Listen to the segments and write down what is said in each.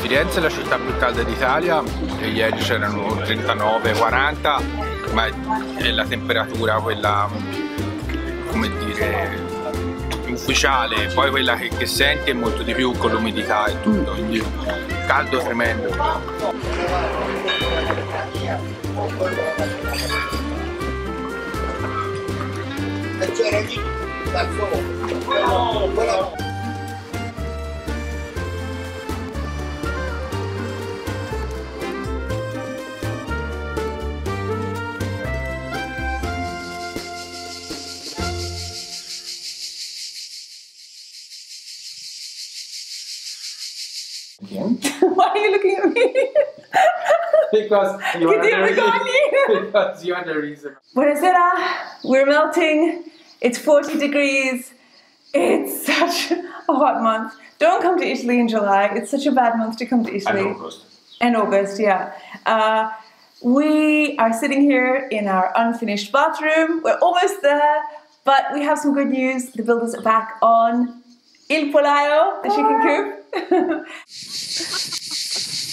Firenze è la città più calda d'Italia e ieri c'erano 39-40, ma è la temperatura quella, come dire, ufficiale, poi quella che, che senti è molto di più con l'umidità e tutto, quindi caldo tremendo. Why Because you Dio mi cogli? because you are the reason. Buonasera, we're melting. It's 40 degrees. It's such a hot month. Don't come to Italy in July. It's such a bad month to come to Italy. August. And August, yeah. Uh, we are sitting here in our unfinished bathroom. We're almost there, but we have some good news. The builders are back on Il Pollaio, the chicken coop.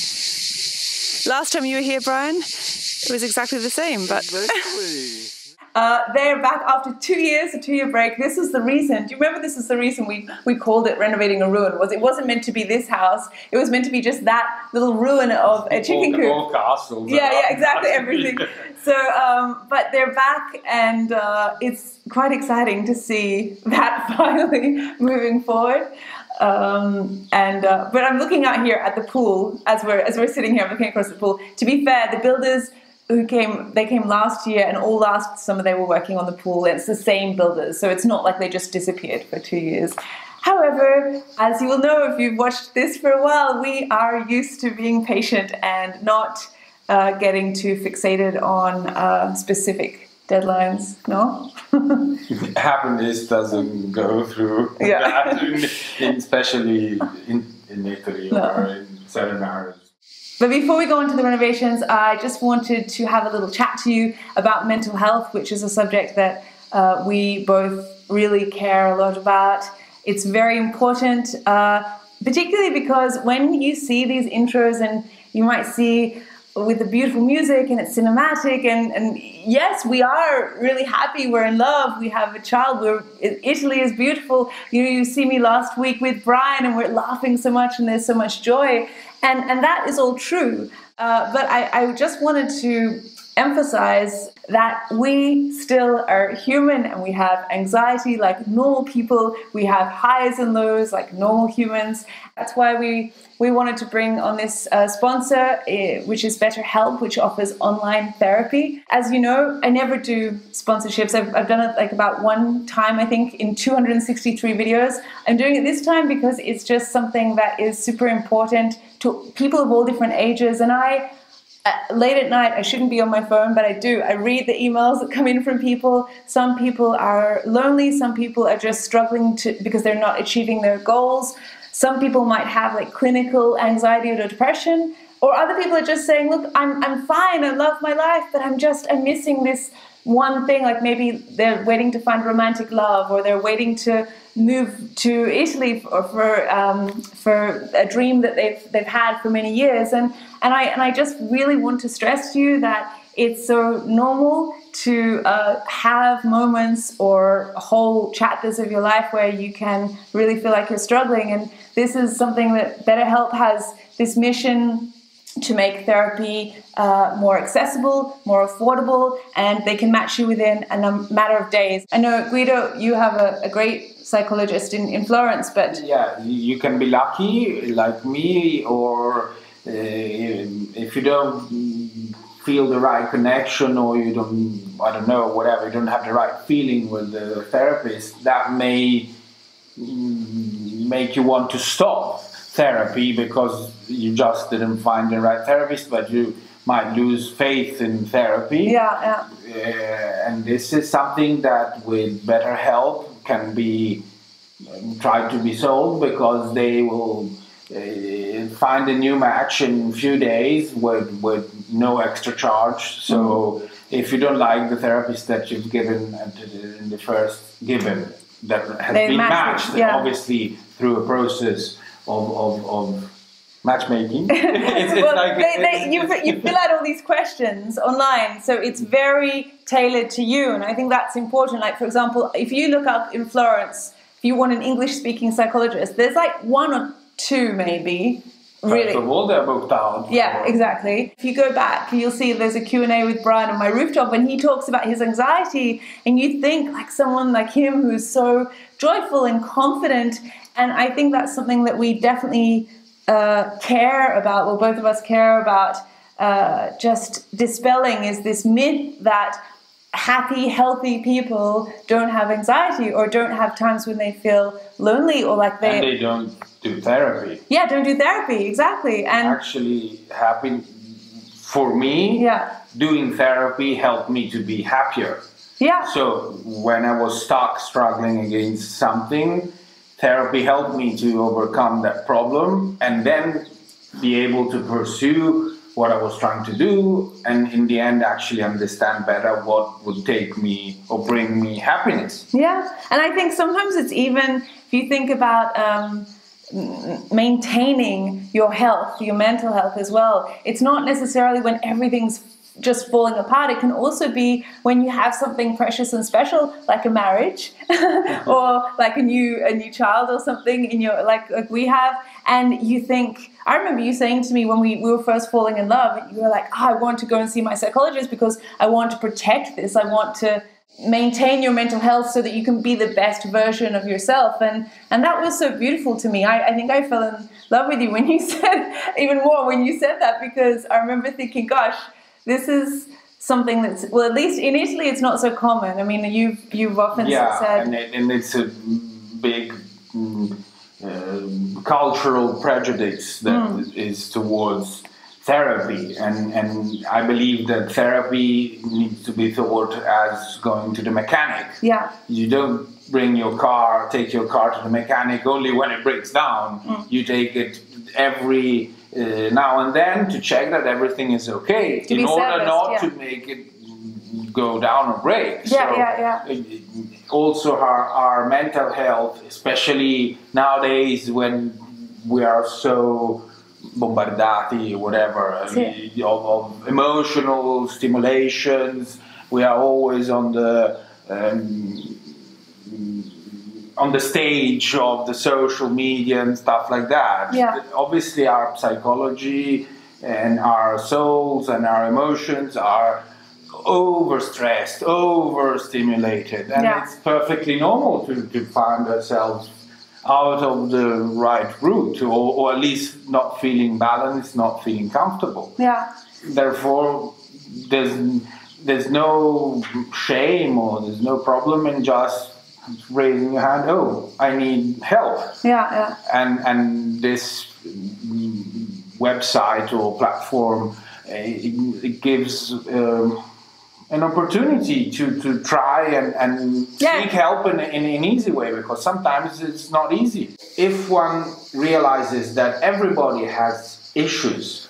Last time you were here, Brian, it was exactly the same, but uh, they're back after two years, a two-year break. This is the reason. Do you remember this is the reason we, we called it renovating a ruin? Was it wasn't meant to be this house? It was meant to be just that little ruin of a chicken coop. all castles. Yeah, yeah, exactly, everything. So, um, but they're back, and uh, it's quite exciting to see that finally moving forward. Um, and uh, but I'm looking out here at the pool as we're as we're sitting here. I'm looking across the pool. To be fair, the builders who came they came last year and all last summer they were working on the pool. It's the same builders, so it's not like they just disappeared for two years. However, as you will know if you've watched this for a while, we are used to being patient and not uh, getting too fixated on uh, specific deadlines. No. happiness doesn't go through Yeah. in- especially in, in Italy No. or in Southern Ireland. But before we go into the renovations, I just wanted to have a little chat to you about mental health, which is a subject that uh, we both really care a lot about. It's very important, uh, particularly because when you see these intros and you might see with the beautiful music and it's cinematic and, and yes we are really happy. We're in love. We have a child. We're italy is beautiful. You you see me last week with brian and we're laughing so much and there's so much joy. And and that is all true. Uh, but I, I just wanted to emphasize that we still are human and we have anxiety like normal people. We have highs and lows like normal humans. That's why we we wanted to bring on this uh, sponsor eh, which is betterhelp which offers online therapy. As you know i never do sponsorships. I've, I've done it like about one time i think in 263 videos. I'm doing it this time because it's just something that is super important to people of all different ages. And i uh, Uh, late at night i shouldn't be on my phone but i do. I read the emails that come in from people. Some people are lonely. Some people are just struggling to because they're not achieving their goals. Some people might have like clinical anxiety or depression. Or other people are just saying look i'm, I'm fine. I love my life but i'm just i'm missing this one thing like maybe they're waiting to find romantic love or they're waiting to move to Italy for for, um, for a dream that they've they've had for many years and and I and I just really want to stress to you that it's so normal to uh, have moments or whole chapters of your life where you can really feel like you're struggling. And this is something that BetterHelp has this mission to make therapy uh, more accessible, more affordable, and they can match you within a matter of days. I know, Guido, you have a, a great psychologist in, in Florence, but. Yeah, you can be lucky, like me, or uh, if you don't feel the right connection or you don't, I don't know, whatever, you don't have the right feeling with the therapist, that may mm, make you want to stop therapy because you just didn't find the right therapist, but you might lose faith in therapy. Yeah, yeah. Uh, and this is something that with BetterHelp can be um, tried to be solved because they will uh, find a new match in a few days with, with no extra charge. So mm-hmm. if you don't like the therapist that you've given in the first given that has they been matched, yeah. obviously through a process of, of, of matchmaking. it's, it's well, like, they, they, you, you fill out all these questions online, so it's very tailored to you, and I think that's important. Like, for example, if you look up in Florence, if you want an English speaking psychologist, there's like one or two maybe. Really? First of all, they're booked out. Yeah, exactly. If you go back, you'll see there's a Q&A with Brian on my rooftop and he talks about his anxiety and you think like someone like him who's so joyful and confident and I think that's something that we definitely uh, care about, well, both of us care about uh, just dispelling is this myth that happy, healthy people don't have anxiety or don't have times when they feel lonely or like they. And they don't do therapy. Yeah, don't do therapy, exactly. And actually, happy for me, yeah. doing therapy helped me to be happier. Yeah. So when I was stuck struggling against something, therapy helped me to overcome that problem and then be able to pursue what I was trying to do, and in the end, actually understand better what would take me or bring me happiness. Yeah, and I think sometimes it's even if you think about. Um, maintaining your health, your mental health as well. It's not necessarily when everything's just falling apart. It can also be when you have something precious and special, like a marriage, or like a new a new child or something in your like like we have, and you think. I remember you saying to me when we, we were first falling in love, you were like, oh, I want to go and see my psychologist because I want to protect this. I want to maintain your mental health so that you can be the best version of yourself and and that was so beautiful to me I, I think i fell in love with you when you said even more when you said that because i remember thinking gosh this is something that's well at least in Italy it's not so common. I mean you've you've often yeah, said and, it, and it's a big mm, uh, cultural prejudice that mm. is towards therapy and and I believe that therapy needs to be thought as going to the mechanic. Yeah. You don't bring your car, take your car to the mechanic only when it breaks down. Mm. You take it every uh, now and then to check that everything is okay to in order serviced, not yeah. to make it go down or break. Yeah, so yeah, yeah. Also, our, our mental health, especially nowadays when we are so bombardati, whatever, of, of, emotional stimulations. We are always on the um, on the stage of the social media and stuff like that. Yeah. Obviously, our psychology and our souls and our emotions are overstressed, overstimulated, and yeah. it's perfectly normal to, to find ourselves out of the right route, or, or at least not feeling balanced, not feeling comfortable. Yeah. Therefore, there's there's no shame or there's no problem in just raising your hand. Oh, I need help. Yeah, yeah. And and this website or platform it, it gives. Um, an opportunity to, to try and, and yeah. seek help in, in an easy way because sometimes it's not easy. If one realizes that everybody has issues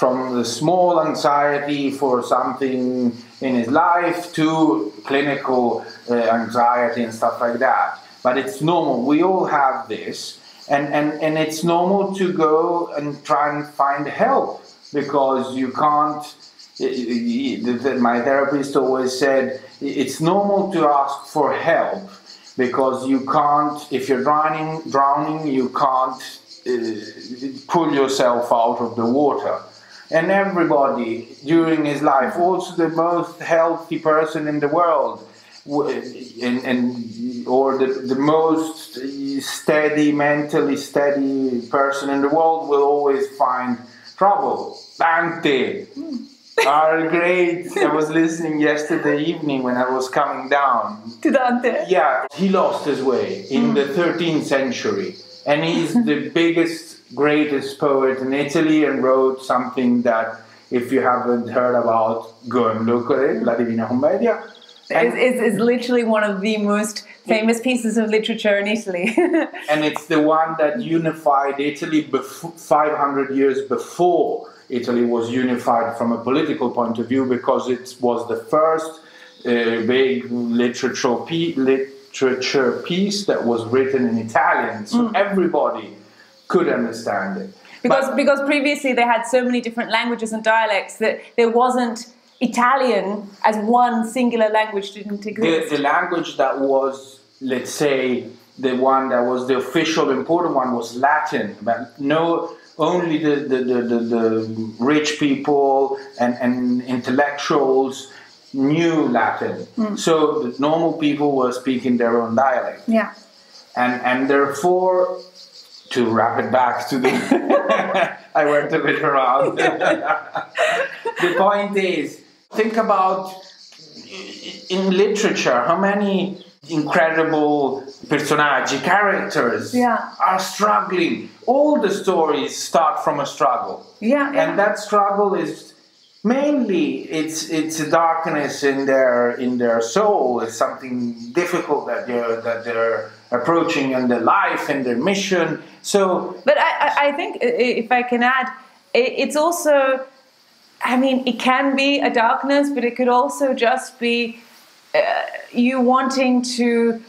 from the small anxiety for something in his life to clinical uh, anxiety and stuff like that. But it's normal. We all have this. And, and, and it's normal to go and try and find help because you can't my therapist always said it's normal to ask for help because you can't if you're drowning drowning you can't uh, pull yourself out of the water. And everybody during his life also the most healthy person in the world and, and or the, the most steady mentally steady person in the world will always find trouble. Dante are great. I was listening yesterday evening when I was coming down. To Dante? Yeah, he lost his way in mm. the 13th century. And he's the biggest, greatest poet in Italy and wrote something that, if you haven't heard about, go and look at it, La Divina Commedia. It's, it's, it's literally one of the most famous pieces of literature in Italy. and it's the one that unified Italy bef- 500 years before Italy was unified from a political point of view because it was the first uh, big literature, piece, literature piece that was written in Italian, so mm. everybody could understand it. Because, but, because previously they had so many different languages and dialects that there wasn't Italian as one singular language didn't exist. The, the language that was, let's say, the one that was the official important one was Latin, but no only the, the, the, the, the rich people and, and intellectuals knew Latin. Mm. So the normal people were speaking their own dialect. Yeah. And, and therefore, to wrap it back to the. I went a bit around. the point is think about in literature how many incredible personaggi, characters yeah. are struggling. All the stories start from a struggle. Yeah, yeah. And that struggle is mainly it's it's a darkness in their in their soul. It's something difficult that they're that they're approaching in their life and their mission. So But I, I think if I can add, it's also I mean, it can be a darkness, but it could also just be uh, you wanting to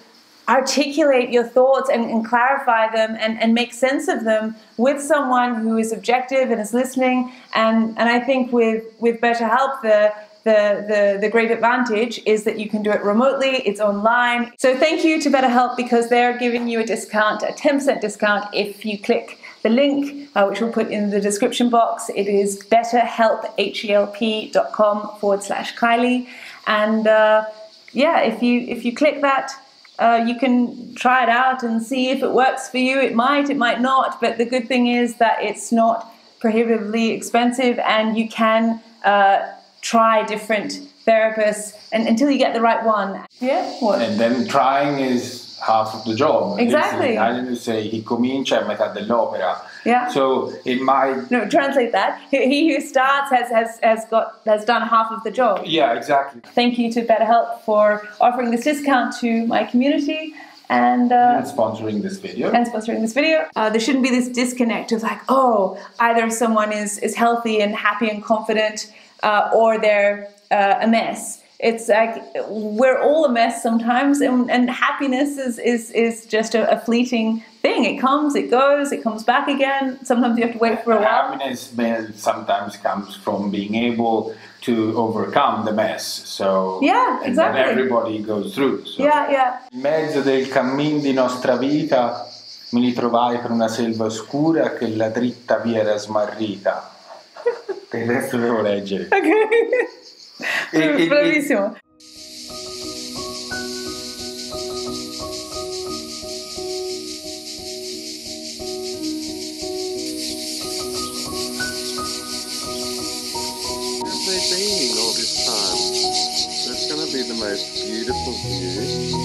articulate your thoughts and, and clarify them and, and, make sense of them with someone who is objective and is listening. And, and I think with, with BetterHelp, the, the, the, the great advantage is that you can do it remotely, it's online. So thank you to BetterHelp because they're giving you a discount, a 10% discount if you click the link, uh, which we'll put in the description box. It is betterhelp.com forward slash Kylie. And uh, yeah, if you if you click that, uh, you can try it out and see if it works for you. It might, it might not, but the good thing is that it's not prohibitively expensive, and you can uh, try different therapists and, until you get the right one. Yeah. What? And then trying is half of the job. Exactly. I didn't say he comincia a metà dell'opera. Yeah. So it might. No, translate that. He who starts has, has, has got has done half of the job. Yeah, exactly. Thank you to BetterHelp for offering this discount to my community. And, uh, and sponsoring this video. And sponsoring this video. Uh, there shouldn't be this disconnect of like, oh, either someone is, is healthy and happy and confident, uh, or they're uh, a mess it's like we're all a mess sometimes and, and happiness is, is, is just a, a, fleeting thing. It comes it goes it comes back again. Sometimes you have to wait for a while. happiness sometimes comes from being able to overcome the mess. So yeah exactly. everybody goes through so. yeah yeah. In mezzo del cammin di nostra vita mi ritrovai per una selva oscura che la dritta via era smarrita. Resto devo leggere. Ok. Bravissimo. Beautiful view.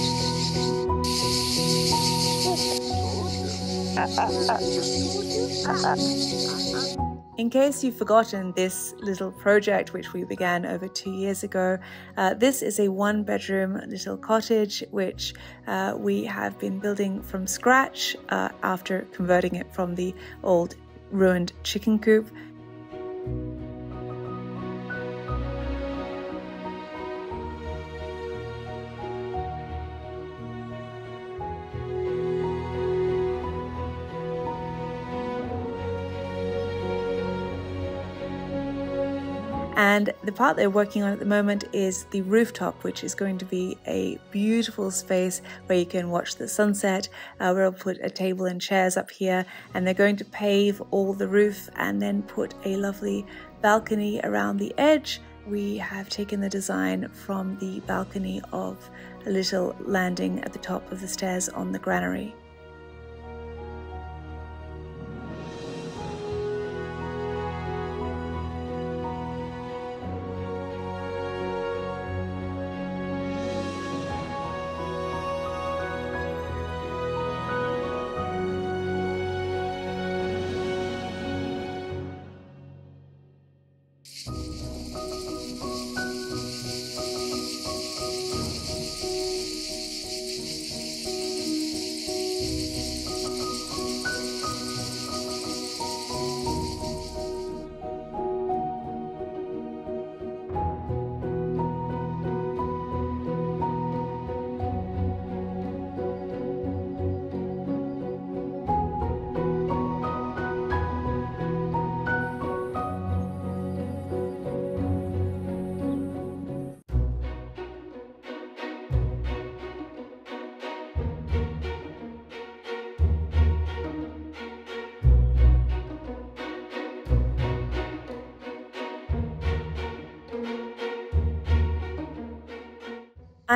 In case you've forgotten this little project, which we began over two years ago, uh, this is a one bedroom little cottage which uh, we have been building from scratch uh, after converting it from the old ruined chicken coop. And the part they're working on at the moment is the rooftop, which is going to be a beautiful space where you can watch the sunset. Uh, we'll put a table and chairs up here, and they're going to pave all the roof and then put a lovely balcony around the edge. We have taken the design from the balcony of a little landing at the top of the stairs on the granary.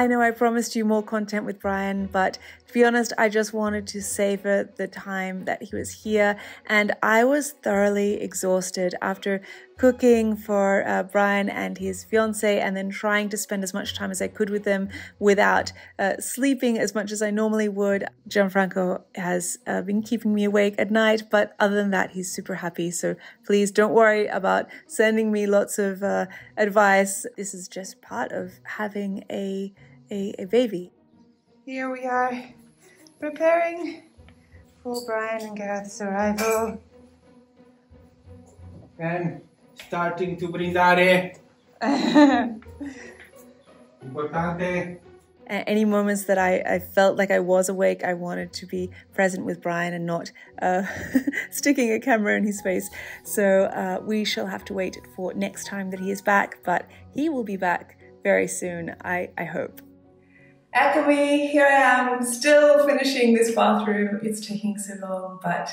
I know I promised you more content with Brian, but to be honest, I just wanted to savor the time that he was here. And I was thoroughly exhausted after cooking for uh, Brian and his fiance, and then trying to spend as much time as I could with them without uh, sleeping as much as I normally would. Gianfranco has uh, been keeping me awake at night, but other than that, he's super happy. So please don't worry about sending me lots of uh, advice. This is just part of having a a, a baby. Here we are preparing for Brian and Gareth's arrival. And starting to brindare. Importante. Any moments that I, I felt like I was awake, I wanted to be present with Brian and not uh, sticking a camera in his face. So uh, we shall have to wait for next time that he is back, but he will be back very soon, I, I hope. Eccomi, here I am, still finishing this bathroom. It's taking so long, but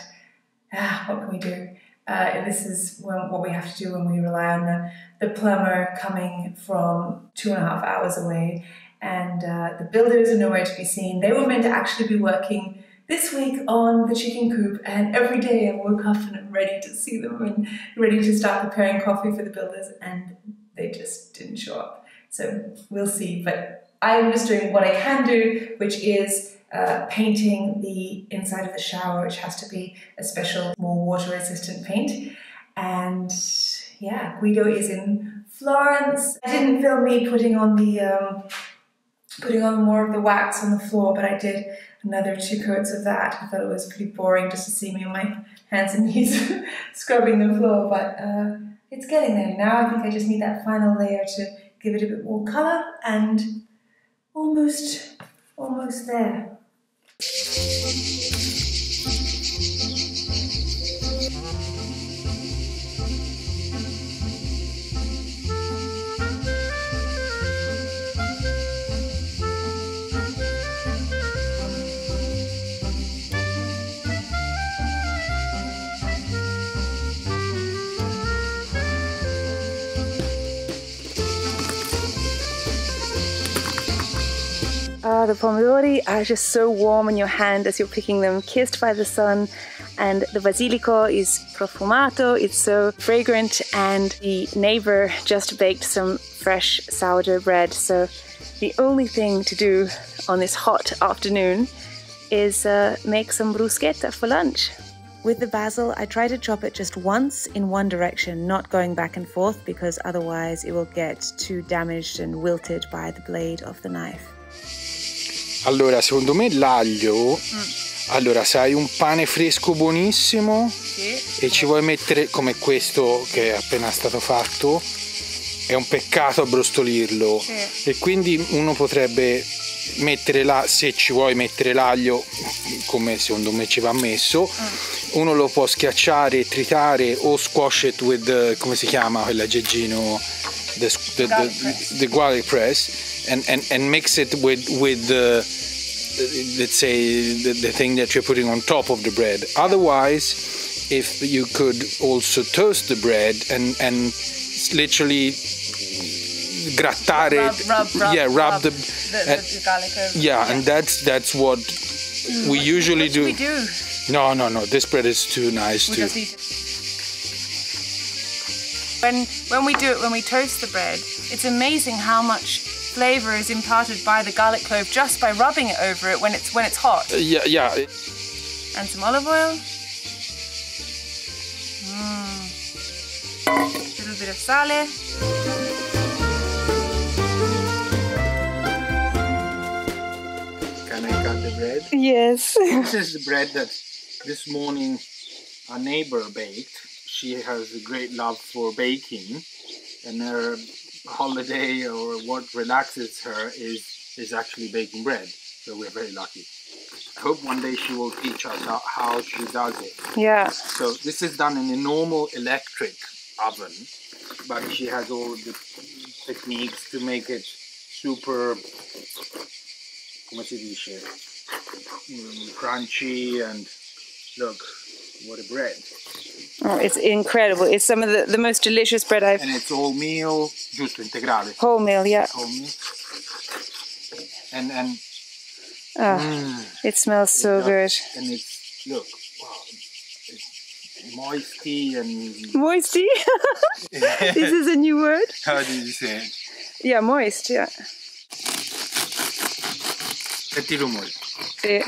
ah, what can we do? Uh, this is when, what we have to do when we rely on the, the plumber coming from two and a half hours away, and uh, the builders are nowhere to be seen. They were meant to actually be working this week on the chicken coop, and every day I woke up and I'm ready to see them and ready to start preparing coffee for the builders, and they just didn't show up. So we'll see, but I'm just doing what I can do, which is uh, painting the inside of the shower, which has to be a special, more water resistant paint. And yeah, Guido is in Florence. I didn't film me putting on the um, putting on more of the wax on the floor, but I did another two coats of that. I thought it was pretty boring just to see me on my hands and knees scrubbing the floor, but uh, it's getting there. Now I think I just need that final layer to give it a bit more colour and almost, almost there. The pomodori are just so warm in your hand as you're picking them, kissed by the sun. And the basilico is profumato, it's so fragrant. And the neighbor just baked some fresh sourdough bread. So the only thing to do on this hot afternoon is uh, make some bruschetta for lunch. With the basil, I try to chop it just once in one direction, not going back and forth because otherwise it will get too damaged and wilted by the blade of the knife. Allora, secondo me l'aglio. Mm. Allora, se hai un pane fresco buonissimo sì. e ci vuoi mettere come questo che è appena stato fatto, è un peccato abbrostolirlo. Sì. E quindi uno potrebbe mettere la, se ci vuoi mettere l'aglio, come secondo me ci va messo, mm. uno lo può schiacciare, tritare o squash it with, come si chiama quell'aggeggino? the the, the, press. the garlic press and, and, and mix it with with the let's say the, the thing that you're putting on top of the bread. Otherwise, if you could also toast the bread and and literally grattare Rub, rub, rub, yeah, rub, the, the, and- the, uh, garlic over. yeah, and that's that's what we mm. usually What do do. we do? No, no, no. This bread is too nice We to. just. When when we do it, when we toast the bread, it's amazing how much flavor is imparted by the garlic clove just by rubbing it over it when it's when it's hot. Yeah, yeah. And some olive oil. Mm. A little bit of sale. Can I cut the bread? Yes. This is the bread that this morning our neighbor baked. She has a great love for baking, and her holiday or what relaxes her is is actually baking bread. So we're very lucky. I hope one day she will teach us how, how she does it. Yeah. So this is done in a normal electric oven, but she has all the techniques to make it super, come si dice, Mm, crunchy and look, what a bread. Oh, it's incredible. It's some of the, the most delicious bread I've And it's all meal, giusto, integrale, wholemeal. Yeah. wholemeal. And and Oh, mm, it smells so Yeah. good. and it's look, wow, it's moisty and Moisty. this is a new word. how do you say it? Yeah, moist. Yeah. Senti il rumore. Sì.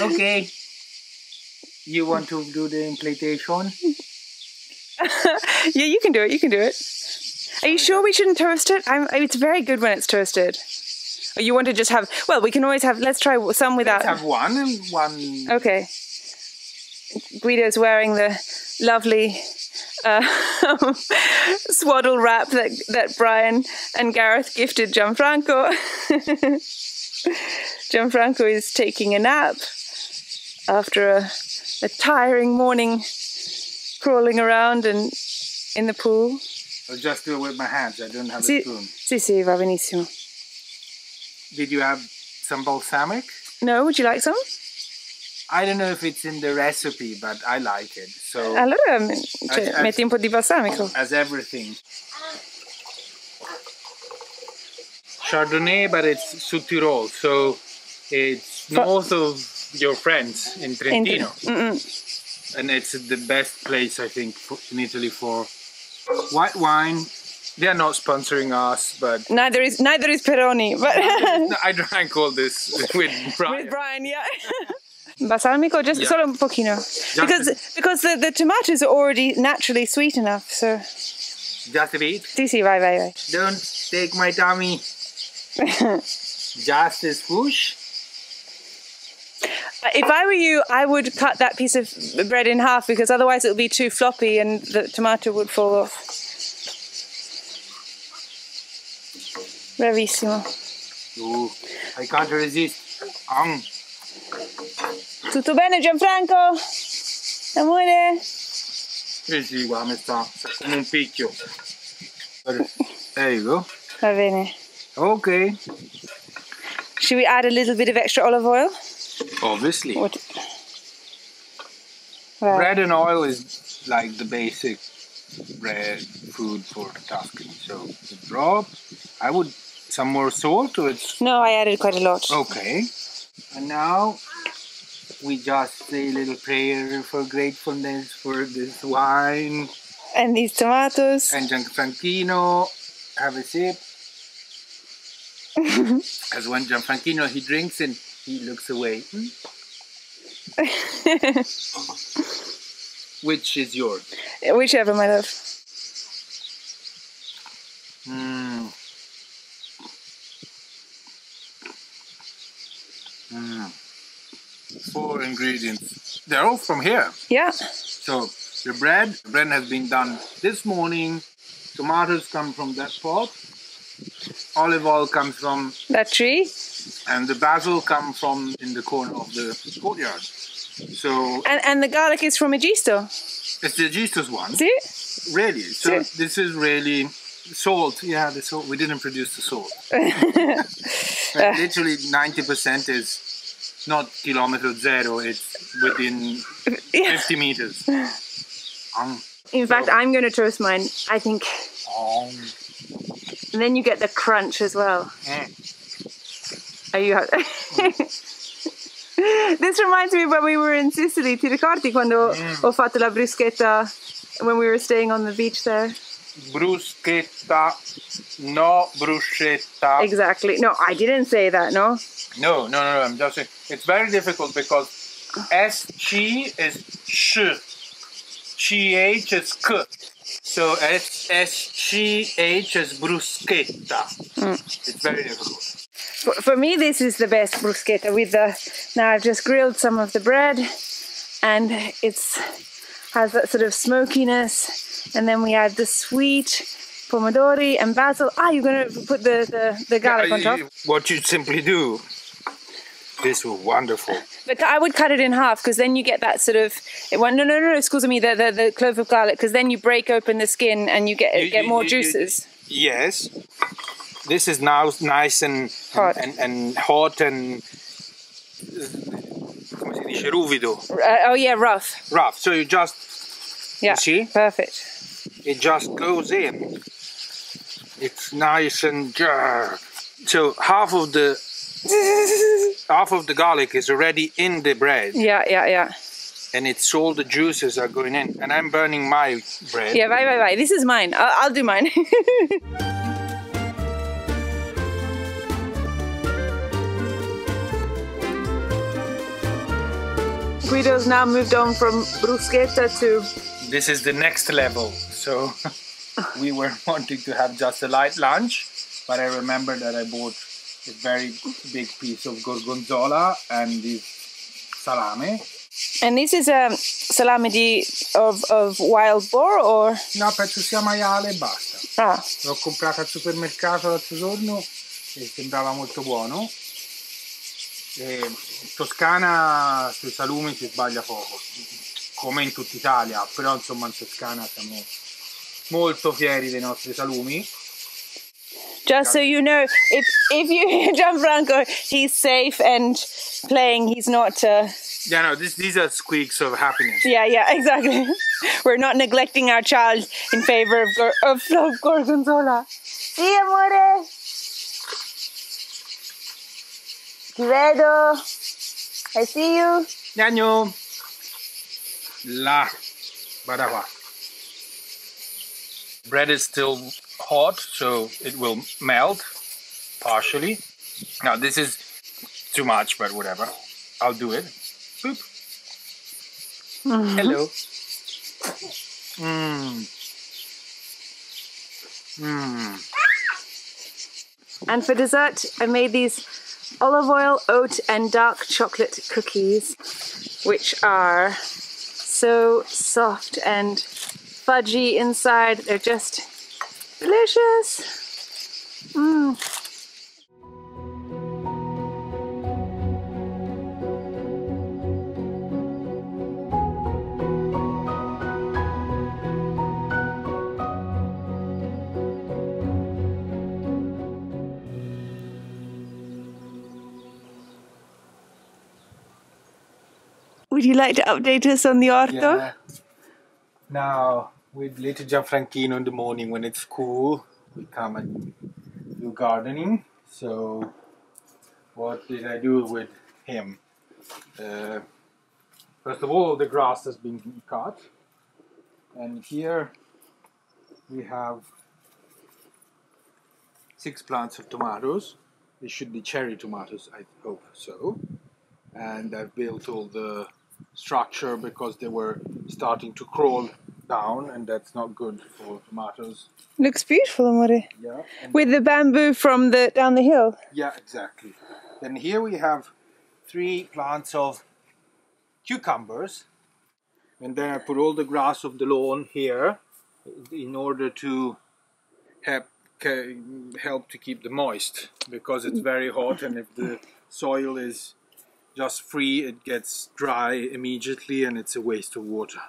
Okay. You want to do the implantation? Yeah, you can do it. You can do it. Are you sure we shouldn't toast it? I'm, it's very good when it's toasted. Or you want to just have? Well, we can always have. Let's try some without. Let's have one and one. Okay. Guido's wearing the lovely uh, swaddle wrap that, that Brian and Gareth gifted Gianfranco. Gianfranco is taking a nap after a, a tiring morning crawling around and in the pool. I'll just do it with my hands. I don't have a spoon. sì, sì, va benissimo. Did you have some balsamic? No, would you like some? I don't know if it's in the recipe, but I like it. So Allora mm, cioè, I- metti un po' di balsamico. as everything. Chardonnay, but it's Sud Tirol, so it's north of your friends in Trentino, Mm-mm. and it's the best place I think for, in Italy for white wine. They are not sponsoring us, but Neither is neither is Peroni, but I drank all this with Brian. with Brian, yeah. Balsamico, just Yeah. solo un pochino, because because the, the tomatoes are already naturally sweet enough. So Just a bit. sì sì vai vai vai. Don't take my tummy. Just a swoosh. If I were you, I would cut that piece of bread in half because otherwise it would be too floppy and the tomato would fall off. Bravissimo. Ooh, I can't resist. Um, Tutto bene Gianfranco? Amore? sì, sì, guarda, mi sta come un picchio. There you go. Va bene. Okay. Should we add a little bit of extra olive oil? Obviously. What? Right. Bread and oil is like the basic bread food for Tuscany. So drop. I would some more salt or it's No, I added quite a lot. okay. And now we just say a little prayer for gratefulness for this wine. And these tomatoes. And Gianfranchino, have a sip. As when Gianfranchino he drinks and he looks away. Hmm? Which is yours? Whichever, my love. Mm. Mm. Four ingredients. They're all from here. Yeah. So the bread, the bread has been done this morning. Tomatoes come from that pot. olive oil comes from, that tree. And the basil come from in the corner of the courtyard. So And, and the garlic is from Egisto. it's the Jesus one, See? really. So See? this is really salt. Yeah, the salt. We didn't produce the salt. Literally ninety percent is not kilometer zero. It's within Yeah. fifty meters. Um, In fact, I'm going to toast mine. I think. um, And then you get the crunch as well. Mm. Are you? this reminds me of when we were in Sicily. Ti ricordi quando Mm. ho fatto la bruschetta when we were staying on the beach there? bruschetta, no bruschetta. Exactly. No, I didn't say that. No. No, no, no, no. I'm just saying it's very difficult because S G is sh, G H is k. So S S G H is bruschetta. It's very difficult. For, for me, this is the best bruschetta with the. Now I've just grilled some of the bread, and it's has that sort of smokiness, and then we add the sweet pomodori and basil. Ah, you're gonna put the the, the garlic on top. What you simply do. This was wonderful. But I would cut it in half because then you get that sort of. It, well, no, no, no. Excuse me. The, the the clove of garlic because then you break open the skin and you get You- get you- more you- juices. Yes. This is now nice and Hot. and, and hot and come si dice ruvido, Uh, oh yeah, rough. rough. So you just Yeah. see? Perfect. it just goes in. It's nice and uh, so half of the half of the garlic is already in the bread Yeah, yeah, yeah. and it's all the juices are going in and I'm burning my bread. Yeah, bye, bye, bye. This is mine. I'll, I'll do mine. Guido's now moved on from bruschetta to This is the next level. So we were wanting to have just a light lunch, but I remember that I bought a very big piece of gorgonzola and this salame. and this is a salami di, of, of wild boar or No, penso sia maiale e basta. ah L'ho comprata al supermercato l'altro giorno e sembrava molto buono. E in Toscana sui salumi si sbaglia poco, come in tutta Italia, però insomma in Toscana siamo molto fieri dei nostri salumi. just so you know if if you Gianfranco he's safe and playing he's not uh, Yeah, no, this, these are squeaks of happiness. yeah yeah exactly we're not neglecting our child in favor of gor- of, of gorgonzola sì amore ti vedo I see you! Là, guarda qua. Bread is still hot, so it will melt partially. Now this is too much, but whatever. I'll do it. Boop. Mm-hmm. Hello. Mmm. Mmm. And for dessert, I made these olive oil, oat, and dark chocolate cookies, which are so soft and fudgy inside. They're just delicious. Mm. You like to update us on the orto? Yeah. Now, with little Gianfranchino in the morning when it's cool, we come and do gardening. So, what did I do with him? Uh, first of all, the grass has been cut, and here we have six plants of tomatoes. They should be cherry tomatoes, I hope so. And I've built all the structure because they were starting to crawl down, and that's not good for tomatoes. Looks beautiful, amore. Yeah. With the bamboo from the down the hill. yeah, exactly. Then here we have three plants of cucumbers, and then I put all the grass of the lawn here in order to help help to keep the moist because it's very hot and if the soil is just free it gets dry immediately and it's a waste of water.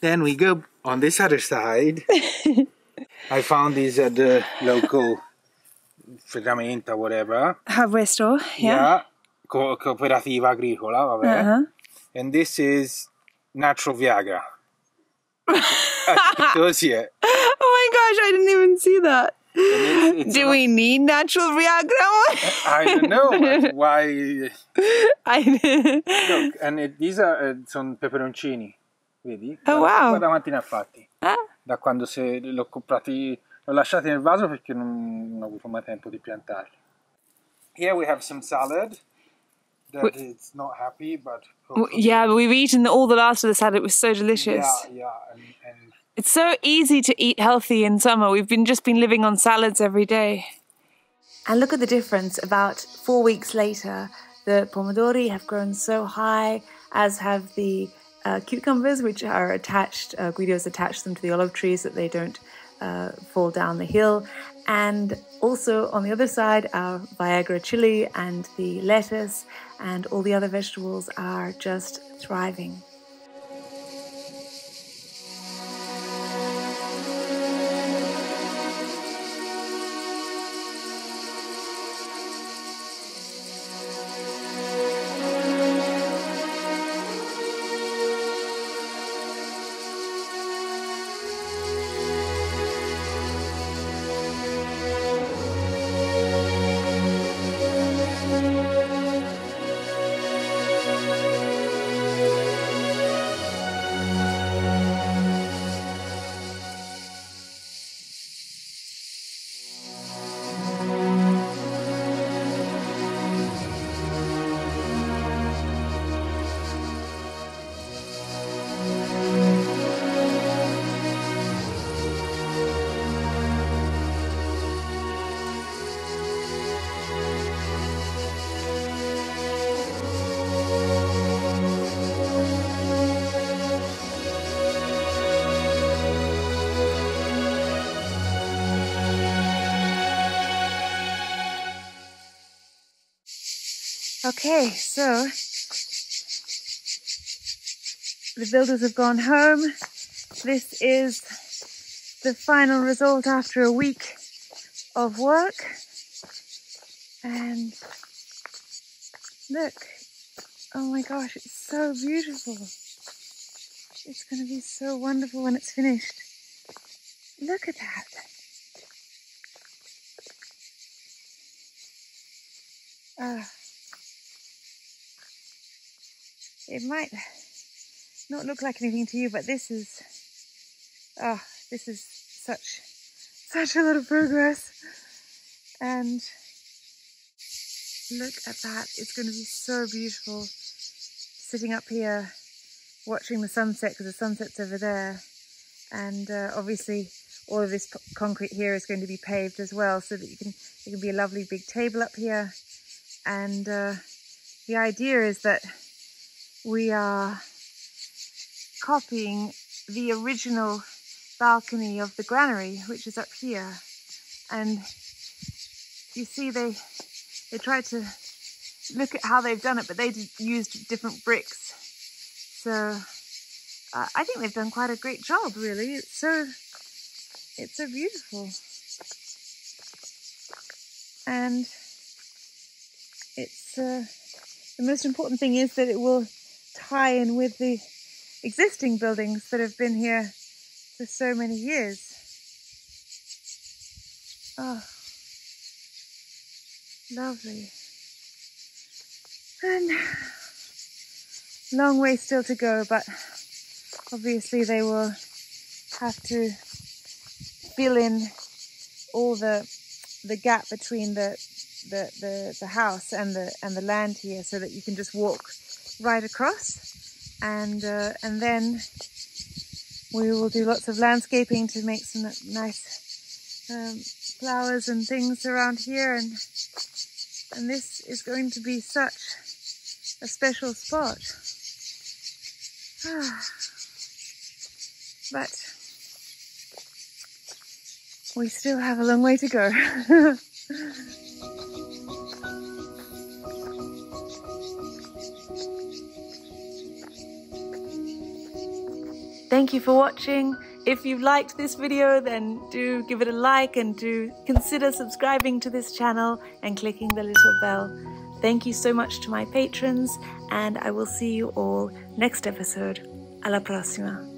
Then we go on this other side. I found these at the local ferramenta, whatever. Hardware store, yeah. Yeah, co- cooperativa agricola, vabbè. Uh-huh. And this is natural Viagra. Oh my gosh, I didn't even see that. It's- it's Do we need natural Viagra? I don't know but why. I Look, and it, these are uh, sono peperoncini, vedi? Oh, wow. Guarda quanti ne ha fatti. Ah. Da quando se l'ho comprati, l'ho lasciati nel vaso perché non, non ho avuto mai tempo di piantarli. Here we have some salad. That it's not happy, but yeah, but we've eaten all the last of the salad. It was so delicious. yeah, yeah, and, and It's so easy to eat healthy in summer. We've been just been living on salads every day. And look at the difference. About four weeks later, the pomodori have grown so high, as have the uh, cucumbers, which are attached. Uh, Guido's attached them to the olive trees so that they don't uh, fall down the hill. And also on the other side, our Viagra chili and the lettuce and all the other vegetables are just thriving. Okay, so the builders have gone home. This is the final result after a week of work. And look, oh my gosh, it's so beautiful. It's going to be so wonderful when it's finished. Look at that. Ah. It might not look like anything to you, but this is, oh, this is such, such a lot of progress. And look at that. It's going to be so beautiful sitting up here watching the sunset because the sunset's over there. And uh, obviously all of this concrete here is going to be paved as well so that you can, there can be a lovely big table up here. And uh, the idea is that we are copying the original balcony of the granary, which is up here. And you see, they they tried to look at how they've done it, but they used different bricks. So uh, I think they've done quite a great job, really. It's so it's so beautiful, and it's uh, the most important thing is that it will tie in with the existing buildings that have been here for so many years. Oh, lovely. And long way still to go, but obviously they will have to fill in all the the gap between the the, the, the house and the and the land here so that you can just walk right across. And uh, and then we will do lots of landscaping to make some nice um, flowers and things around here. And and this is going to be such a special spot. But we still have a long way to go. Thank you for watching. If you liked this video, then do give it a like and do consider subscribing to this channel and clicking the little bell. Thank you so much to my patrons, and I will see you all next episode. Alla prossima.